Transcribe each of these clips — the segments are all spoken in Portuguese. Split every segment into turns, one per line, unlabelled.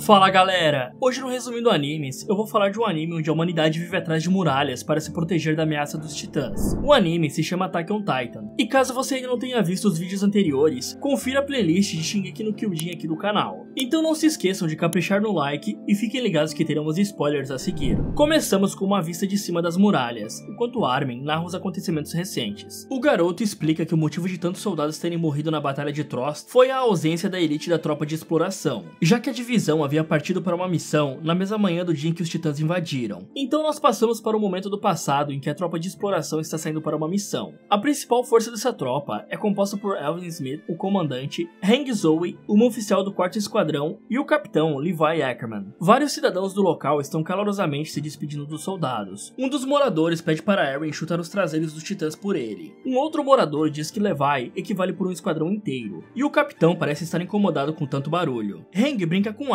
Fala galera! Hoje no Resumindo Animes, eu vou falar de um anime onde a humanidade vive atrás de muralhas para se proteger da ameaça dos titãs. O anime se chama Attack on Titan, e caso você ainda não tenha visto os vídeos anteriores, confira a playlist de Shingeki no Kyojin aqui do canal. Então não se esqueçam de caprichar no like e fiquem ligados que teremos spoilers a seguir. Começamos com uma vista de cima das muralhas, enquanto Armin narra os acontecimentos recentes. O garoto explica que o motivo de tantos soldados terem morrido na Batalha de Trost foi a ausência da elite da tropa de exploração, já que a divisão havia partido para uma missão na mesma manhã do dia em que os titãs invadiram. Então nós passamos para o momento do passado em que a tropa de exploração está saindo para uma missão. A principal força dessa tropa é composta por Elvin Smith, o comandante, Hang Zoe, uma oficial do quarto esquadrão e o capitão Levi Ackerman. Vários cidadãos do local estão calorosamente se despedindo dos soldados. Um dos moradores pede para Eren chutar os traseiros dos titãs por ele. Um outro morador diz que Levi equivale por um esquadrão inteiro. E o capitão parece estar incomodado com tanto barulho. Hang brinca com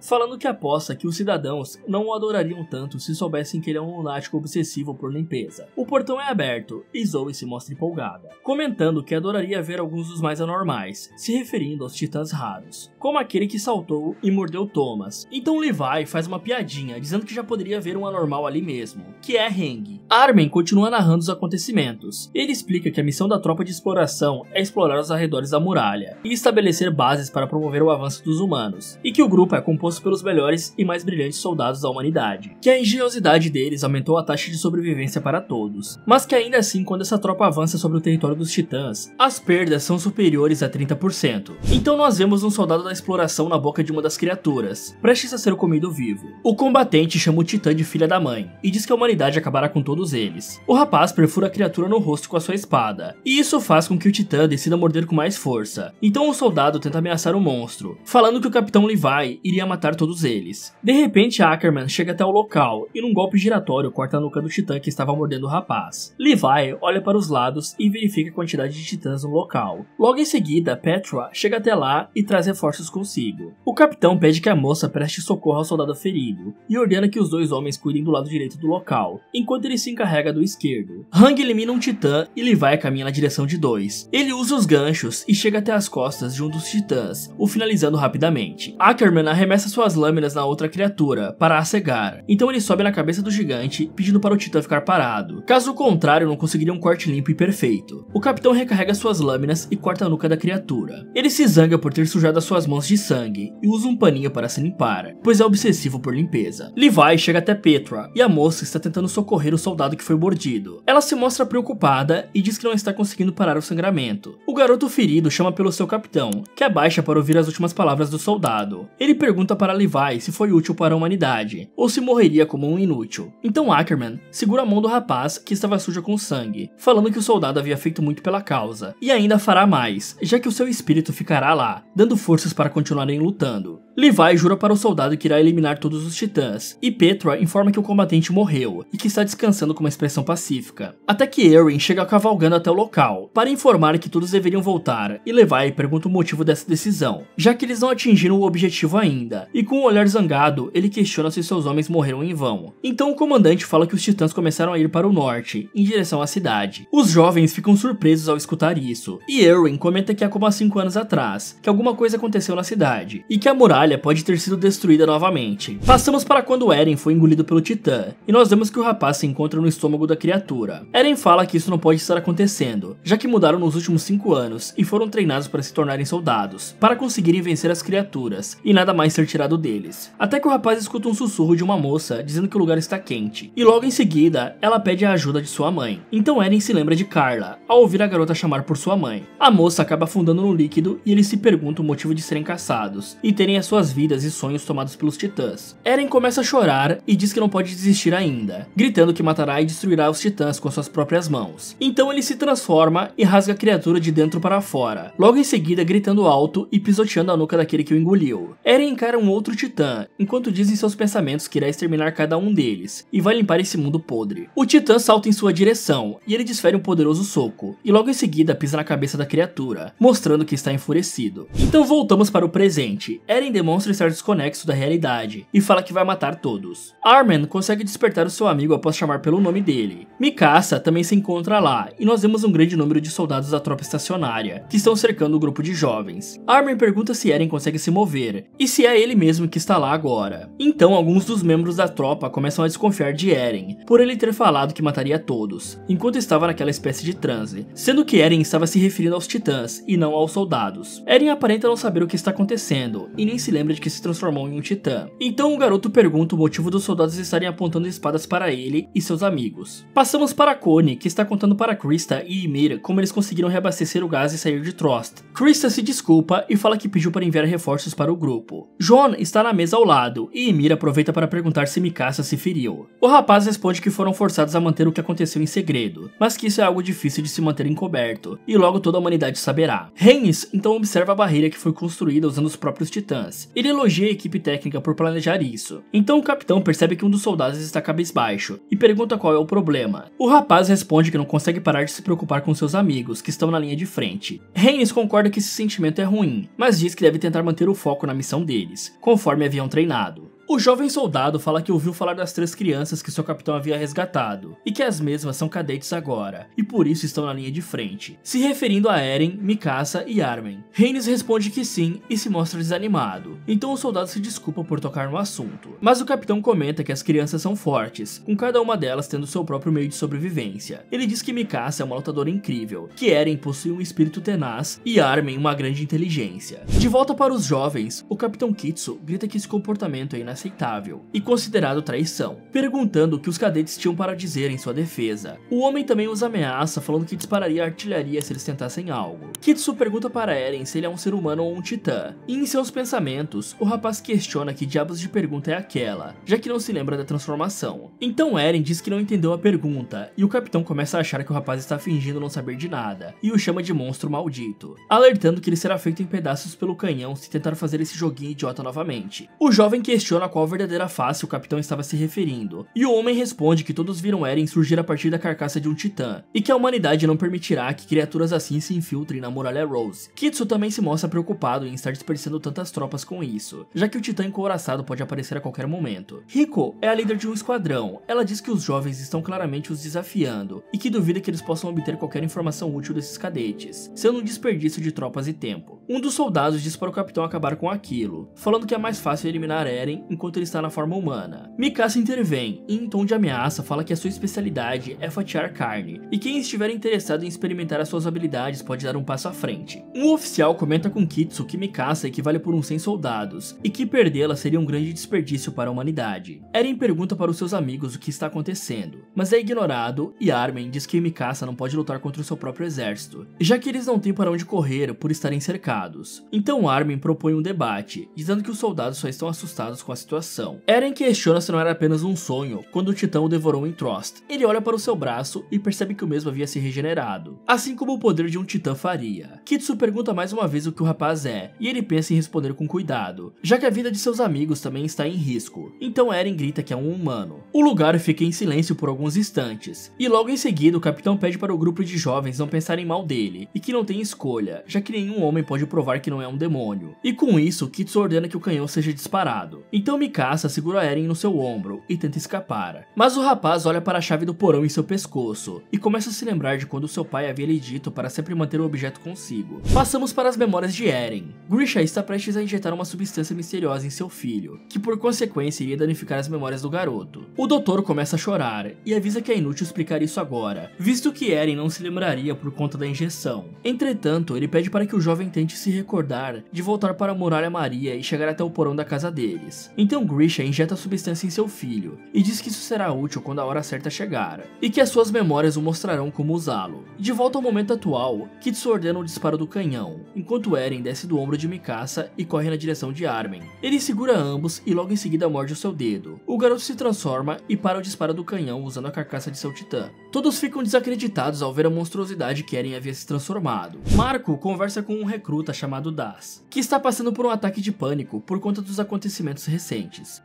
Falando que aposta que os cidadãos não o adorariam tanto se soubessem que ele é um lunático obsessivo por limpeza. O portão é aberto e Zoe se mostra empolgada, comentando que adoraria ver alguns dos mais anormais, se referindo aos titãs raros, como aquele que saltou e mordeu Thomas. Então Levi faz uma piadinha, dizendo que já poderia ver um anormal ali mesmo, que é Heng. Armin continua narrando os acontecimentos. Ele explica que a missão da tropa de exploração é explorar os arredores da muralha e estabelecer bases para promover o avanço dos humanos, e que o grupo é composto pelos melhores e mais brilhantes soldados da humanidade, que a engenhosidade deles aumentou a taxa de sobrevivência para todos, mas que ainda assim, quando essa tropa avança sobre o território dos titãs, as perdas são superiores a 30%. Então nós vemos um soldado da exploração na boca de uma das criaturas, prestes a ser comido vivo. O combatente chama o titã de filha da mãe, e diz que a humanidade acabará com todos eles. O rapaz perfura a criatura no rosto com a sua espada, e isso faz com que o titã decida morder com mais força. Então o soldado tenta ameaçar o monstro, falando que o capitão Levi iria matar todos eles. De repente, Ackerman chega até o local e, num golpe giratório, corta a nuca do titã que estava mordendo o rapaz. Levi olha para os lados e verifica a quantidade de titãs no local. Logo em seguida, Petra chega até lá e traz reforços consigo. O capitão pede que a moça preste socorro ao soldado ferido e ordena que os dois homens cuidem do lado direito do local, enquanto ele se encarrega do esquerdo. Hang elimina um titã e Levi caminha na direção de dois. Ele usa os ganchos e chega até as costas de um dos titãs, o finalizando rapidamente. Ackerman arremessa suas lâminas na outra criatura, para a cegar. Então ele sobe na cabeça do gigante, pedindo para o titã ficar parado. Caso contrário, não conseguiria um corte limpo e perfeito. O capitão recarrega suas lâminas e corta a nuca da criatura. Ele se zanga por ter sujado as suas mãos de sangue e usa um paninho para se limpar, pois é obsessivo por limpeza. Levi chega até Petra e a moça está tentando socorrer o soldado que foi mordido. Ela se mostra preocupada e diz que não está conseguindo parar o sangramento. O garoto ferido chama pelo seu capitão, que abaixa para ouvir as últimas palavras do soldado. Ele pergunta para Levi se foi útil para a humanidade, ou se morreria como um inútil. Então Ackerman segura a mão do rapaz que estava suja com sangue, falando que o soldado havia feito muito pela causa, e ainda fará mais, já que o seu espírito ficará lá, dando forças para continuarem lutando. Levi jura para o soldado que irá eliminar todos os titãs, e Petra informa que o combatente morreu e que está descansando com uma expressão pacífica. Até que Erin chega cavalgando até o local, para informar que todos deveriam voltar, e Levi pergunta o motivo dessa decisão, já que eles não atingiram o objetivo ainda ainda, e com um olhar zangado, ele questiona se seus homens morreram em vão. Então o comandante fala que os titãs começaram a ir para o norte, em direção à cidade. Os jovens ficam surpresos ao escutar isso, e Erwin comenta que há como há 5 anos atrás, que alguma coisa aconteceu na cidade, e que a muralha pode ter sido destruída novamente. Passamos para quando Eren foi engolido pelo titã, e nós vemos que o rapaz se encontra no estômago da criatura. Eren fala que isso não pode estar acontecendo, já que mudaram nos últimos 5 anos e foram treinados para se tornarem soldados, para conseguirem vencer as criaturas, e nada mais ser tirado deles. Até que o rapaz escuta um sussurro de uma moça dizendo que o lugar está quente, e logo em seguida ela pede a ajuda de sua mãe. Então Eren se lembra de Carla, ao ouvir a garota chamar por sua mãe. A moça acaba afundando no líquido e eles se perguntam o motivo de serem caçados e terem as suas vidas e sonhos tomados pelos titãs. Eren começa a chorar e diz que não pode desistir ainda, gritando que matará e destruirá os titãs com suas próprias mãos. Então ele se transforma e rasga a criatura de dentro para fora, logo em seguida gritando alto e pisoteando a nuca daquele que o engoliu. Eren encara um outro titã, enquanto diz em seus pensamentos que irá exterminar cada um deles, e vai limpar esse mundo podre. O titã salta em sua direção, e ele desfere um poderoso soco, e logo em seguida pisa na cabeça da criatura, mostrando que está enfurecido. Então voltamos para o presente. Eren demonstra estar desconexo da realidade, e fala que vai matar todos. Armin consegue despertar o seu amigo após chamar pelo nome dele. Mikasa também se encontra lá, e nós vemos um grande número de soldados da tropa estacionária, que estão cercando o grupo de jovens. Armin pergunta se Eren consegue se mover, e se se é ele mesmo que está lá agora. Então, alguns dos membros da tropa começam a desconfiar de Eren, por ele ter falado que mataria todos, enquanto estava naquela espécie de transe, sendo que Eren estava se referindo aos titãs e não aos soldados. Eren aparenta não saber o que está acontecendo e nem se lembra de que se transformou em um titã. Então o garoto pergunta o motivo dos soldados estarem apontando espadas para ele e seus amigos. Passamos para Connie, que está contando para Krista e Ymir como eles conseguiram reabastecer o gás e sair de Trost. Krista se desculpa e fala que pediu para enviar reforços para o grupo. John está na mesa ao lado e Ymir aproveita para perguntar se Mikasa se feriu. O rapaz responde que foram forçados a manter o que aconteceu em segredo, mas que isso é algo difícil de se manter encoberto, e logo toda a humanidade saberá. Haynes então observa a barreira que foi construída usando os próprios titãs. Ele elogia a equipe técnica por planejar isso. Então o capitão percebe que um dos soldados está cabisbaixo e pergunta qual é o problema. O rapaz responde que não consegue parar de se preocupar com seus amigos, que estão na linha de frente. Haynes concorda que esse sentimento é ruim, mas diz que deve tentar manter o foco na missão deles, conforme haviam treinado. O jovem soldado fala que ouviu falar das três crianças que seu capitão havia resgatado, e que as mesmas são cadetes agora, e por isso estão na linha de frente, se referindo a Eren, Mikasa e Armin. Haynes responde que sim e se mostra desanimado, então o soldado se desculpa por tocar no assunto. Mas o capitão comenta que as crianças são fortes, com cada uma delas tendo seu próprio meio de sobrevivência. Ele diz que Mikasa é uma lutadora incrível, que Eren possui um espírito tenaz e Armin uma grande inteligência. De volta para os jovens, o capitão Kitsu grita que esse comportamento é inaceitável inaceitável e considerado traição, perguntando o que os cadetes tinham para dizer em sua defesa. O homem também os ameaça, falando que dispararia artilharia se eles tentassem algo. Kitsu pergunta para Eren se ele é um ser humano ou um titã, e em seus pensamentos, o rapaz questiona que diabos de pergunta é aquela, já que não se lembra da transformação. Então Eren diz que não entendeu a pergunta, e o capitão começa a achar que o rapaz está fingindo não saber de nada, e o chama de monstro maldito, alertando que ele será feito em pedaços pelo canhão se tentar fazer esse joguinho idiota novamente. O jovem questiona qual verdadeira face o capitão estava se referindo, e o homem responde que todos viram Eren surgir a partir da carcaça de um titã, e que a humanidade não permitirá que criaturas assim se infiltrem na muralha Rose. Kitsu também se mostra preocupado em estar desperdiçando tantas tropas com isso, já que o titã encouraçado pode aparecer a qualquer momento. Rico é a líder de um esquadrão, ela diz que os jovens estão claramente os desafiando, e que duvida que eles possam obter qualquer informação útil desses cadetes, sendo um desperdício de tropas e tempo. Um dos soldados diz para o capitão acabar com aquilo, falando que é mais fácil eliminar Eren enquanto ele está na forma humana. Mikasa intervém e, em tom de ameaça, fala que a sua especialidade é fatiar carne, e quem estiver interessado em experimentar as suas habilidades pode dar um passo à frente. Um oficial comenta com Kitsu que Mikasa equivale por uns 100 soldados, e que perdê-la seria um grande desperdício para a humanidade. Eren pergunta para os seus amigos o que está acontecendo, mas é ignorado e Armin diz que Mikasa não pode lutar contra o seu próprio exército, já que eles não têm para onde correr por estarem cercados. Então Armin propõe um debate, dizendo que os soldados só estão assustados com a situação. Eren questiona se não era apenas um sonho quando o titã o devorou em Trost. Ele olha para o seu braço e percebe que o mesmo havia se regenerado, assim como o poder de um titã faria. Kitsu pergunta mais uma vez o que o rapaz é, e ele pensa em responder com cuidado, já que a vida de seus amigos também está em risco. Então Eren grita que é um humano. O lugar fica em silêncio por alguns instantes, e logo em seguida o capitão pede para o grupo de jovens não pensarem mal dele, e que não tem escolha, já que nenhum homem pode provar que não é um demônio. E com isso, Kitsu ordena que o canhão seja disparado. Então Mikasa segura Eren no seu ombro e tenta escapar. Mas o rapaz olha para a chave do porão em seu pescoço e começa a se lembrar de quando seu pai havia lhe dito para sempre manter o objeto consigo. Passamos para as memórias de Eren. Grisha está prestes a injetar uma substância misteriosa em seu filho, que por consequência iria danificar as memórias do garoto. O doutor começa a chorar e avisa que é inútil explicar isso agora, visto que Eren não se lembraria por conta da injeção. Entretanto, ele pede para que o jovem tente se recordar de voltar para a Muralha Maria e chegar até o porão da casa deles. Então Grisha injeta a substância em seu filho e diz que isso será útil quando a hora certa chegar, e que as suas memórias o mostrarão como usá-lo. De volta ao momento atual, Kitsu ordena o disparo do canhão, enquanto Eren desce do ombro de Mikasa e corre na direção de Armin. Ele segura ambos e logo em seguida morde o seu dedo. O garoto se transforma e para o disparo do canhão usando a carcaça de seu titã. Todos ficam desacreditados ao ver a monstruosidade que Eren havia se transformado. Marco conversa com um recruta chamado Das, que está passando por um ataque de pânico por conta dos acontecimentos recentes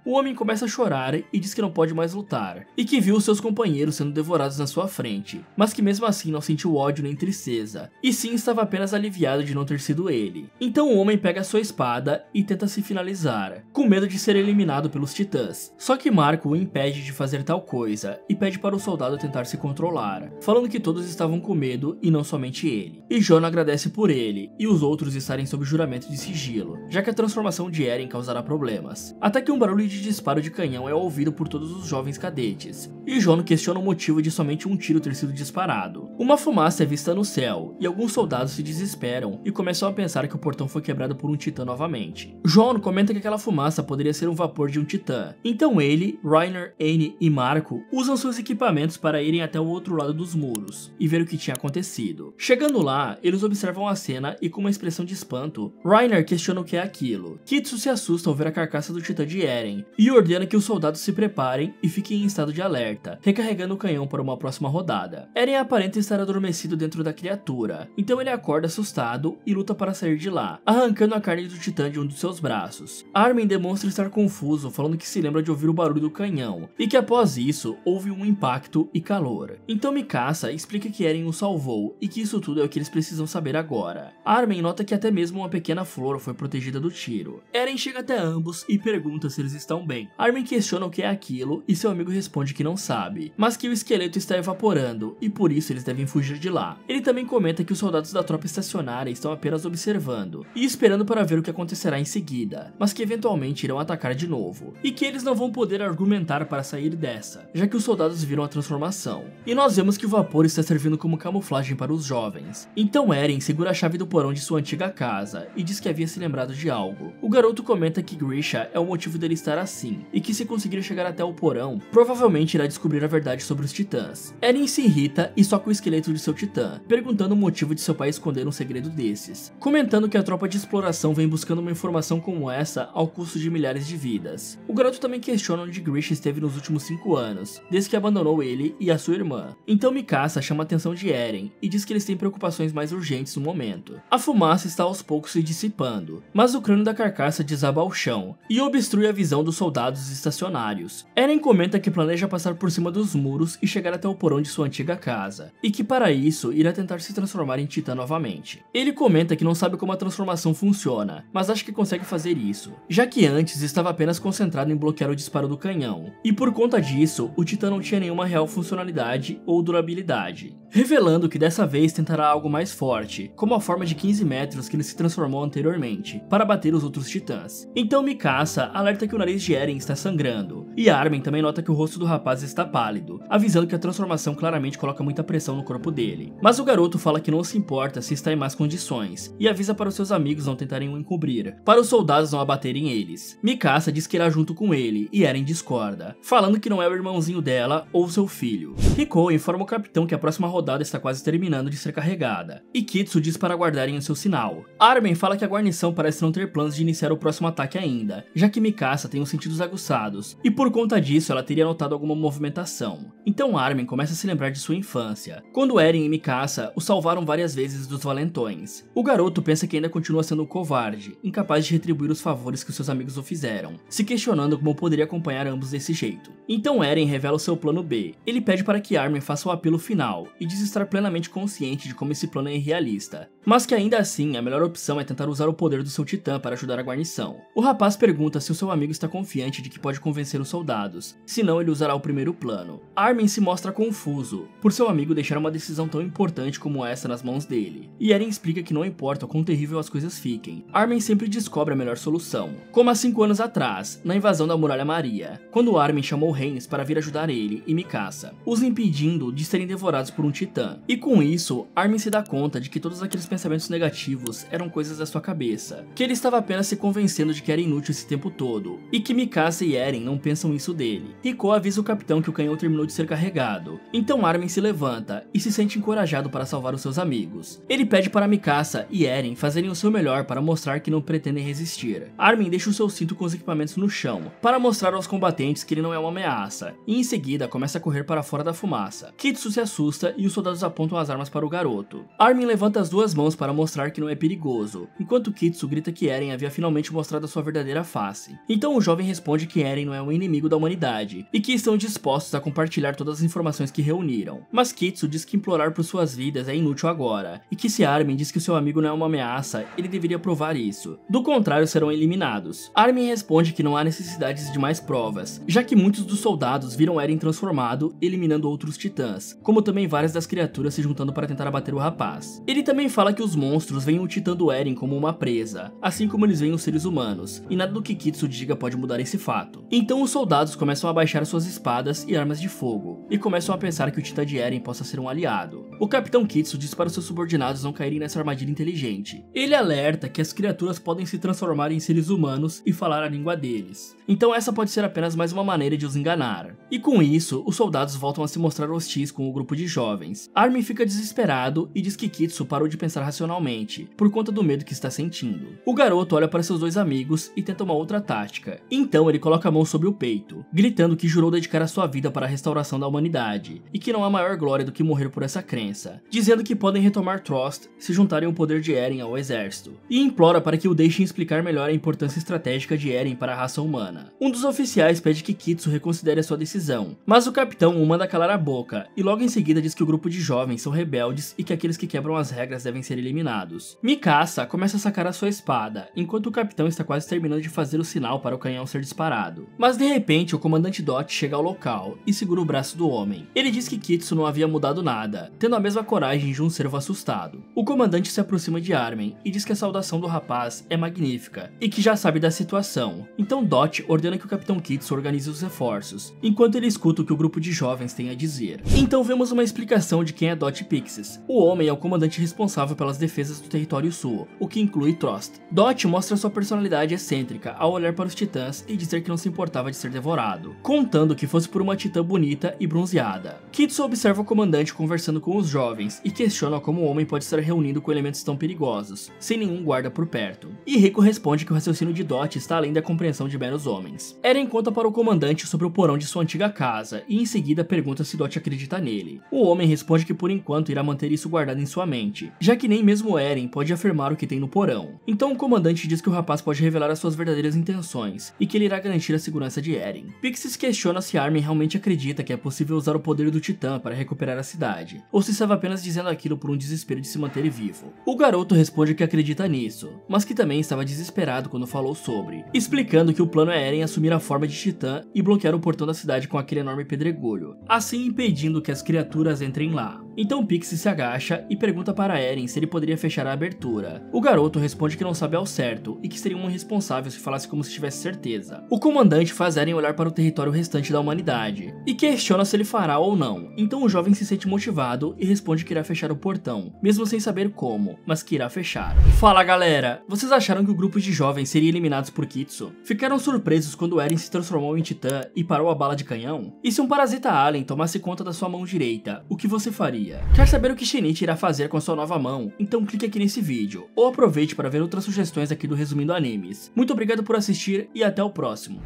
O homem começa a chorar e diz que não pode mais lutar, e que viu seus companheiros sendo devorados na sua frente, mas que mesmo assim não sentiu ódio nem tristeza, e sim estava apenas aliviado de não ter sido ele. Então o homem pega sua espada e tenta se finalizar, com medo de ser eliminado pelos titãs. Só que Marco o impede de fazer tal coisa e pede para o soldado tentar se controlar, falando que todos estavam com medo e não somente ele. E John agradece por ele e os outros estarem sob juramento de sigilo, já que a transformação de Eren causará problemas. Até que um barulho de disparo de canhão é ouvido por todos os jovens cadetes, e John questiona o motivo de somente um tiro ter sido disparado. Uma fumaça é vista no céu, e alguns soldados se desesperam e começam a pensar que o portão foi quebrado por um titã novamente. John comenta que aquela fumaça poderia ser um vapor de um titã, então ele, Reiner, Anne e Marco usam seus equipamentos para irem até o outro lado dos muros e ver o que tinha acontecido. Chegando lá, eles observam a cena e com uma expressão de espanto, Reiner questiona o que é aquilo. Kitsu se assusta ao ver a carcaça do titã de Eren e ordena que os soldados se preparem e fiquem em estado de alerta, recarregando o canhão para uma próxima rodada. Eren aparenta estar adormecido dentro da criatura, então ele acorda assustado e luta para sair de lá, arrancando a carne do titã de um dos seus braços. Armin demonstra estar confuso, falando que se lembra de ouvir o barulho do canhão e que após isso houve um impacto e calor. Então Mikasa explica que Eren o salvou e que isso tudo é o que eles precisam saber agora. Armin nota que até mesmo uma pequena flor foi protegida do tiro. Eren chega até ambos e pergunta se eles estão bem. Armin questiona o que é aquilo e seu amigo responde que não sabe, mas que o esqueleto está evaporando e por isso eles devem fugir de lá. Ele também comenta que os soldados da tropa estacionária estão apenas observando e esperando para ver o que acontecerá em seguida, mas que eventualmente irão atacar de novo, e que eles não vão poder argumentar para sair dessa, já que os soldados viram a transformação. E nós vemos que o vapor está servindo como camuflagem para os jovens. Então Eren segura a chave do porão de sua antiga casa e diz que havia se lembrado de algo. O garoto comenta que Grisha é o motivo dele estar assim, e que se conseguir chegar até o porão, provavelmente irá descobrir a verdade sobre os titãs. Eren se irrita e soca o esqueleto de seu titã, perguntando o motivo de seu pai esconder um segredo desses, comentando que a tropa de exploração vem buscando uma informação como essa ao custo de milhares de vidas. O garoto também questiona onde Grisha esteve nos últimos 5 anos, desde que abandonou ele e a sua irmã. Então Mikasa chama a atenção de Eren e diz que eles têm preocupações mais urgentes no momento. A fumaça está aos poucos se dissipando, mas o crânio da carcaça desaba ao chão e obstrui a visão dos soldados estacionários. Eren comenta que planeja passar por cima dos muros e chegar até o porão de sua antiga casa, e que para isso irá tentar se transformar em Titã novamente. Ele comenta que não sabe como a transformação funciona, mas acha que consegue fazer isso, já que antes estava apenas concentrado em bloquear o disparo do canhão, e por conta disso, o Titã não tinha nenhuma real funcionalidade ou durabilidade, revelando que dessa vez tentará algo mais forte, como a forma de 15 metros que ele se transformou anteriormente, para bater os outros titãs. Então Mikasa alerta que o nariz de Eren está sangrando, e Armin também nota que o rosto do rapaz está pálido, avisando que a transformação claramente coloca muita pressão no corpo dele. Mas o garoto fala que não se importa se está em más condições, e avisa para os seus amigos não tentarem o encobrir, para os soldados não abaterem eles. Mikasa diz que irá junto com ele, e Eren discorda, falando que não é o irmãozinho dela ou seu filho. Hiko informa o capitão que a próxima rodada está quase terminando de ser carregada, e Kitsu diz para guardarem o seu sinal. Armin fala que a guarnição parece não ter planos de iniciar o próximo ataque ainda, já que Mikasa tem os sentidos aguçados, e por conta disso ela teria notado alguma movimentação. Então Armin começa a se lembrar de sua infância, quando Eren e Mikasa o salvaram várias vezes dos valentões. O garoto pensa que ainda continua sendo um covarde, incapaz de retribuir os favores que seus amigos o fizeram, se questionando como poderia acompanhar ambos desse jeito. Então Eren revela o seu plano B. Ele pede para que Armin faça o apelo final, e diz estar plenamente consciente de como esse plano é irrealista, mas que ainda assim a melhor opção é tentar usar o poder do seu titã para ajudar a guarnição. O rapaz pergunta se o seu amigo está confiante de que pode convencer os soldados, senão ele usará o primeiro plano. Armin se mostra confuso, por seu amigo deixar uma decisão tão importante como essa nas mãos dele, e Eren explica que não importa o quão terrível as coisas fiquem, Armin sempre descobre a melhor solução, como há 5 anos atrás, na invasão da Muralha Maria, quando Armin chamou Reins para vir ajudar ele e Mikasa, os impedindo de serem devorados por um titã. E com isso, Armin se dá conta de que todos aqueles pensamentos negativos eram coisas da sua cabeça, que ele estava apenas se convencendo de que era inútil esse tempo todo, e que Mikasa e Eren não pensam isso dele. Riko avisa o capitão que o canhão terminou de ser carregado, então Armin se levanta e se sente encorajado para salvar os seus amigos. Ele pede para Mikasa e Eren fazerem o seu melhor para mostrar que não pretendem resistir. Armin deixa o seu cinto com os equipamentos no chão, para mostrar aos combatentes que ele não é uma ameaça, e em seguida começa a correr para fora da fumaça. Kitsu se assusta e os soldados apontam as armas para o garoto. Armin levanta as duas mãos para mostrar que não é perigoso, enquanto Kitsu grita que Eren havia finalmente mostrado a sua verdadeira face. Então o jovem responde que Eren não é um inimigo da humanidade e que estão dispostos a compartilhar todas as informações que reuniram. Mas Kitsu diz que implorar por suas vidas é inútil agora, e que se Armin diz que seu amigo não é uma ameaça, ele deveria provar isso. Do contrário, serão eliminados. Armin responde que não há necessidade de mais provas, já que muitos dos soldados viram Eren transformado, eliminando outros titãs, como também várias das criaturas se juntando para tentar abater o rapaz. Ele também fala que os monstros titã do Eren como uma presa, assim como eles veem os seres humanos, e nada do que Kitsu diga pode mudar esse fato. Então os soldados começam a baixar suas espadas e armas de fogo, e começam a pensar que o titã de Eren possa ser um aliado. O capitão Kitsu diz para seus subordinados não caírem nessa armadilha inteligente. Ele alerta que as criaturas podem se transformar em seres humanos e falar a língua deles. Então essa pode ser apenas mais uma maneira de os enganar. E com isso, os soldados voltam a se mostrar hostis com o grupo de jovens. Armin fica desesperado e diz que Kitsu parou de pensar racionalmente, por conta do medo que está sentindo. O garoto olha para seus dois amigos e tenta uma outra tática. Então ele coloca a mão sobre o peito, gritando que jurou dedicar a sua vida para a restauração da humanidade, e que não há maior glória do que morrer por essa crença, dizendo que podem retomar Trost se juntarem o poder de Eren ao exército, e implora para que o deixem explicar melhor a importância estratégica de Eren para a raça humana. Um dos oficiais pede que Kitsu reconsidere a sua decisão, mas o capitão o manda calar a boca, e logo em seguida diz que o grupo de jovens são rebeldes e que aqueles que quebram as regras devem ser eliminados. Mikasa começa a sacar a sua espada, enquanto o capitão está quase terminando de fazer o sinal para o canhão ser disparado. Mas de repente o comandante Dot chega ao local e segura o braço do homem. Ele diz que Kitsu não havia mudado nada, tendo a mesma coragem de um servo assustado. O comandante se aproxima de Armin e diz que a saudação do rapaz é magnífica e que já sabe da situação. Então Dot ordena que o capitão Kitsu organize os reforços, enquanto ele escuta o que o grupo de jovens tem a dizer. Então vemos uma explicação de quem é Dot Pixis. O homem é o comandante responsável pelas defesas do território sul, o que inclui Trost. Dot mostra sua personalidade excêntrica ao olhar para os titãs e dizer que não se importava de ser devorado, contando que fosse por uma titã bonita e bronzeada. Kitsu observa o comandante conversando com os jovens e questiona como o homem pode estar reunido com elementos tão perigosos, sem nenhum guarda por perto. E Rico responde que o raciocínio de Dot está além da compreensão de meros homens. Eren conta para o comandante sobre o porão de sua antiga casa e em seguida pergunta se Dot acredita nele. O homem responde que por enquanto irá manter isso guardado em sua mente, já que nem mesmo Eren pode afirmar o que tem no porão. Então o comandante diz que o rapaz pode revelar as suas verdadeiras intenções e que ele irá garantir a segurança de Eren. Pixis questiona se Armin realmente acredita que é possível usar o poder do Titã para recuperar a cidade, ou se estava apenas dizendo aquilo por um desespero de se manter vivo. O garoto responde que acredita nisso, mas que também estava desesperado quando falou sobre, explicando que o plano é Eren assumir a forma de Titã e bloquear o portão da cidade com aquele enorme pedregulho, assim impedindo que as criaturas entrem lá. Então Pixie se agacha e pergunta para Eren se ele poderia fechar a abertura. O garoto responde que não sabe ao certo e que seria um irresponsável se falasse como se tivesse certeza. O comandante faz Eren olhar para o território restante da humanidade e questiona se ele fará ou não. Então o jovem se sente motivado e responde que irá fechar o portão, mesmo sem saber como, mas que irá fechar. Fala galera, vocês acharam que o grupo de jovens seria eliminados por Kitsu? Ficaram surpresos quando Eren se transformou em titã e parou a bala de canhão? E se um parasita alien tomasse conta da sua mão direita, o que você faria? Quer saber o que Shinichi irá fazer com a sua nova mão? Então clique aqui nesse vídeo, ou aproveite para ver outras sugestões aqui do Resumindo Animes. Muito obrigado por assistir e até o próximo.